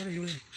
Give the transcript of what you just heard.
A 是有点。